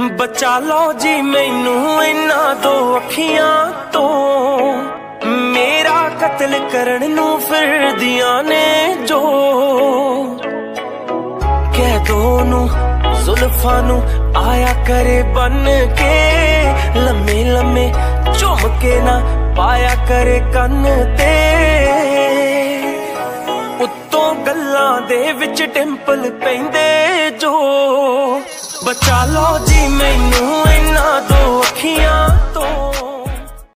ਬਚਾ ਲਓ ਜੀ ਮੈਨੂੰ ਇਹਨਾਂ ਦੋ ਅੱਖੀਆਂ ਤੋਂ। ਮੇਰਾ ਕਤਲ ਕਰਨ ਨੂੰ ਫਿਰਦੀਆਂ ਨੇ ਜੋ। ਕਹਿ ਦੋ ਨੂੰ ਜ਼ੁਲਫਾਂ ਨੂੰ ਆਇਆ ਕਰੇ ਬਨ ਕੇ। ਲੰਮੇ ਲੰਮੇ ਝੁੰਮ ਕੇ ਨਾ ਪਾਇਆ ਕਰੇ ਕੰਨ ਤੇ। ਉੱਤੋਂ ਗੱਲਾਂ ਦੇ ਵਿੱਚ ਟੈਂਪਲ ਪੈਂਦੇ ਜੋ। ਬਚਾ ਲਓ ਜੀ ਮੈਨੂੰ।